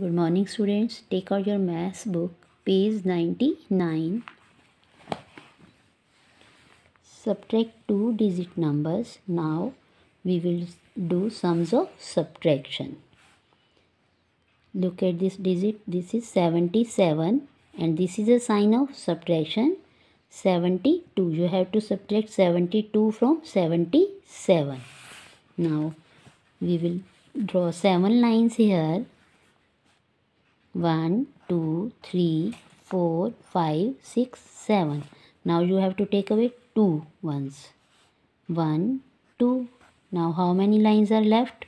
Good morning, students. Take out your maths book, page 99. Subtract two digit numbers. Now we will do sums of subtraction. Look at this digit. This is 77 and this is a sign of subtraction. 72. You have to subtract 72 from 77. Now we will draw seven lines here one two three four five six seven. Now you have to take away two ones. One two. Now how many lines are left?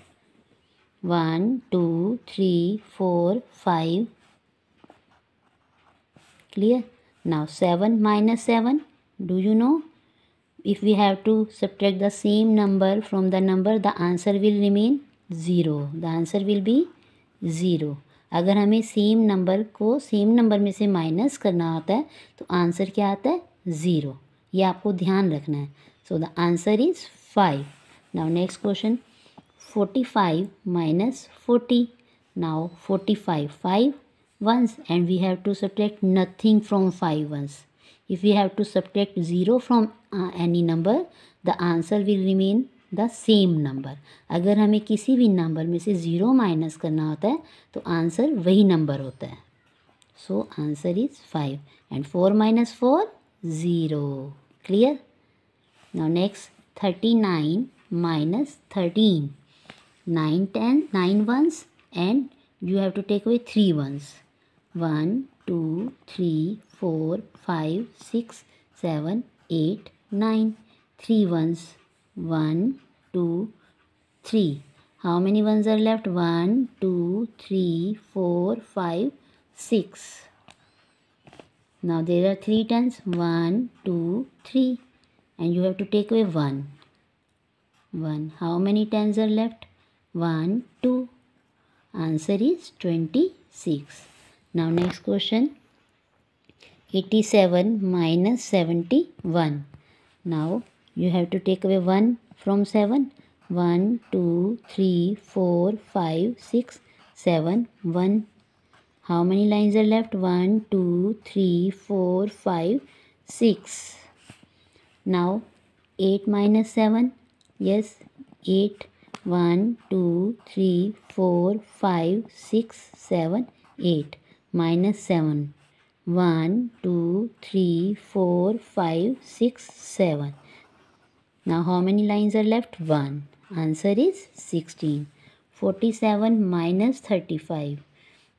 One two three four five. Clear? Now 7 minus 7 do you know? If we have to subtract the same number from the number the answer will remain 0 the answer will be 0 अगर हमें same number को same number में से minus करना होता है तो answer क्या आता है? ज़ीरो ये आपको ध्यान रखना है। So the answer is five now next question forty five minus forty now forty five five ones and we have to subtract nothing from five ones if we have to subtract zero from any number the answer will remain the same number. अगर हमें किसी भी number में से zero minus करना होता है तो आंसर वही नंबर होता है। So answer is five and four minus four zero clear now next thirty nine minus thirteen nine ten nine ones and you have to take away three ones one two three four five six seven eight nine three ones 1, 2, 3. How many ones are left? 1, 2, 3, 4, 5, 6. Now there are three tens. One two three, 1, 2, 3. And you have to take away 1. 1. How many tens are left? 1, 2. Answer is 26. Now next question. 87 minus 71. Now you have to take away 1 from 7 1 2 3 4 5 6 7 1 how many lines are left? 1 2 3 4 5 6 now 8 minus 7 yes 8 1 2 3 4 5 6 7 8 minus 7 1 2 3 4 5 6 7 now how many lines are left? 1. Answer is 16. 47 minus 35.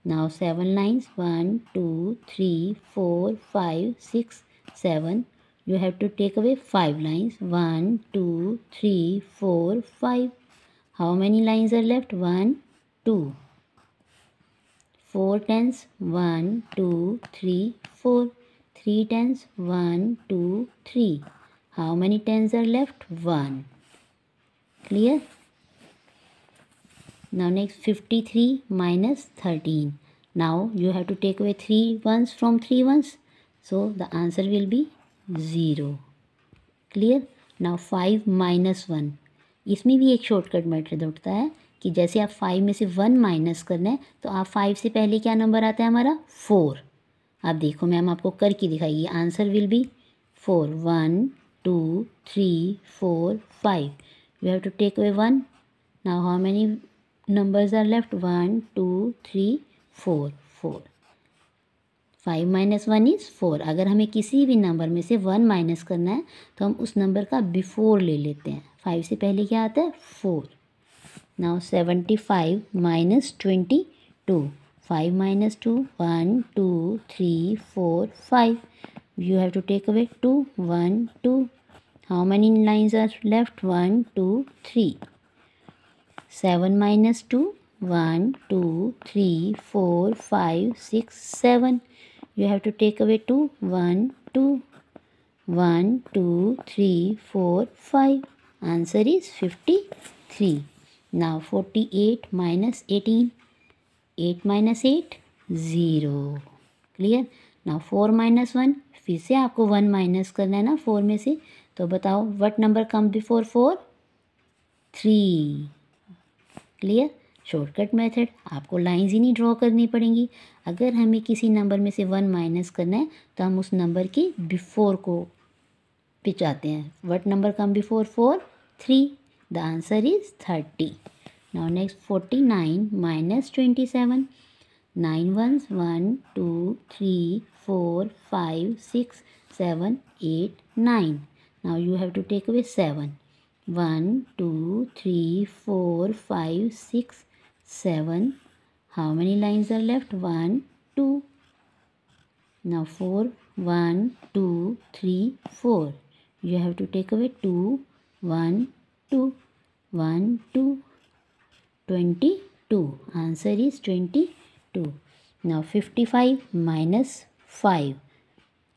Now 7 lines. 1, 2, 3, 4, 5, 6, 7. You have to take away 5 lines. 1, 2, 3, 4, 5. How many lines are left? 1, 2. 4 tens. 1, 2, 3, 4. 3 tens. 1, 2, 3. How many tens are left? 1. Clear? Now next 53 minus 13. Now you have to take away 3 ones from 3 ones. So the answer will be 0. Clear? Now 5 minus 1. इसमें भी एक shortcut method उठता है कि जैसे आप five में से वन माइनस करना है तो आप फाइव से पहले क्या नंबर आता है हमारा फोर आप देखो मैम आपको करके दिखाइए answer will be four one two, three, four, five. We have to take away one. Now how many numbers are left? One, two, three, four. Four. Five minus one is four अगर हमें किसी भी number में से one minus करना है तो हम उस नंबर का बिफोर ले लेते हैं फाइव से पहले क्या आता है four now seventy five minus twenty two five minus two one two three four five you have to take away 2 1 2 how many lines are left? 1 2 3 7 minus 2 1 2 3 4 5 6 7 you have to take away 2 1 2 1 2 3 4 5 answer is 53 now 48 minus 18 8 minus 8 0 clear? Now 4 minus 1 फिर से आपको one minus करना है ना four में से। तो बताओ, what number come before four? Three. Clear? Shortcut method, आपको लाइंस ही नहीं ड्रॉ करनी पड़ेंगी। अगर हमें किसी नंबर में से वन माइनस करना है तो हम उस नंबर के बिफोर को पिचाते हैं। What number come before four? Three. The answer is thirty. Now next forty nine minus twenty seven. Nine one one, two, three 4, 5, 6, 7, 8, 9. Now you have to take away 7. 1, 2, 3, 4, 5, 6, 7. How many lines are left? 1, 2. Now 4, 1, 2, 3, 4. You have to take away 2, 1, 2, 1, 2, 22. Answer is 22. Now 55 minus five.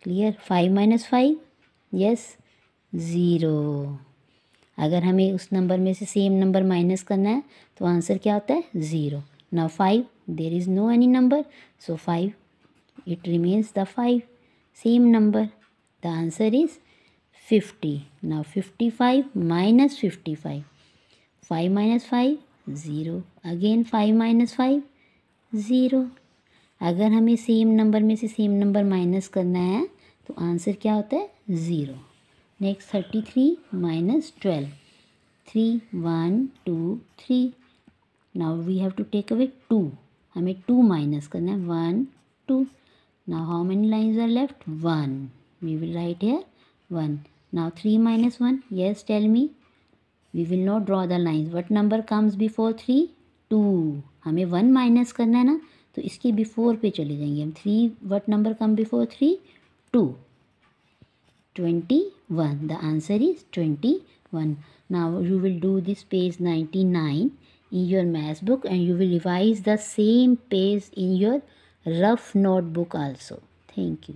Clear five minus five yes zero अगर हमें उस number में से same number minus करना है तो answer क्या होता है? ज़ीरो ना five there is no any number so five it remains the five same number the answer is fifty ना fifty five minus fifty five five minus five zero again five minus five zero अगर हमें same number में से same number minus करना है तो answer क्या होता है? Zero next thirty three minus twelve three one two three now we have to take away two हमें टू माइनस करना है. One two now how many lines are left one we will write here one now three minus one yes tell me we will not draw the lines what number comes before three two हमें one minus करना है ना? तो इसके before पे चले जाएँगे हम। Three what number come before three two twenty one the answer is twenty one now you will do this page ninety nine in your math book and you will revise the same page in your rough note book also thank you